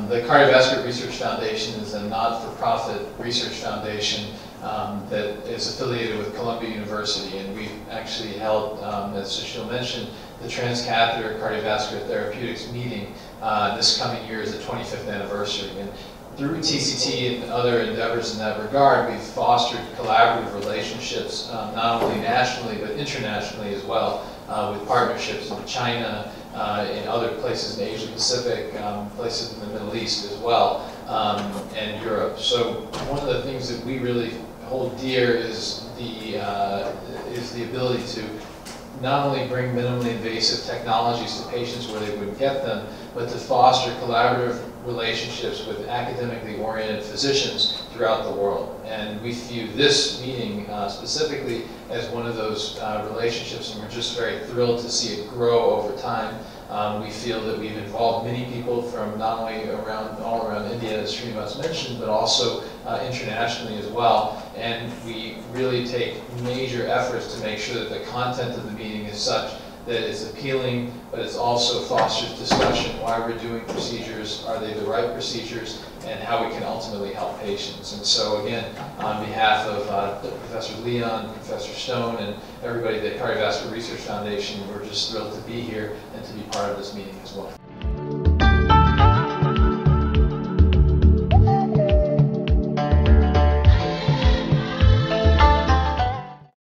the Cardiovascular Research Foundation is a not-for-profit research foundation um, that is affiliated with Columbia University, and we've actually held, um, as Sushil mentioned, the Transcatheter Cardiovascular Therapeutics meeting. Uh, this coming year is the 25th anniversary, and through TCT and other endeavors in that regard, we've fostered collaborative relationships, um, not only nationally but internationally as well, uh, with partnerships in China, uh, in other places in Asia Pacific, um, places in the Middle East as well, um, and Europe. So one of the things that we really hold dear is the uh, is the ability to not only bring minimally invasive technologies to patients where they would get them, but to foster collaborative relationships with academically oriented physicians throughout the world. And we view this meeting uh, specifically as one of those uh, relationships, and we're just very thrilled to see it grow over time. Um, we feel that we've involved many people from not only around all around India, as Srinivas mentioned, but also uh, internationally as well. And we really take major efforts to make sure that the content of the meeting is such that it's appealing, but it's also fosters discussion, why we're doing procedures, are they the right procedures, and how we can ultimately help patients. And so again, on behalf of uh, Professor Leon, Professor Stone, and everybody at Cardiovascular Research Foundation, we're just thrilled to be here and to be part of this meeting as well.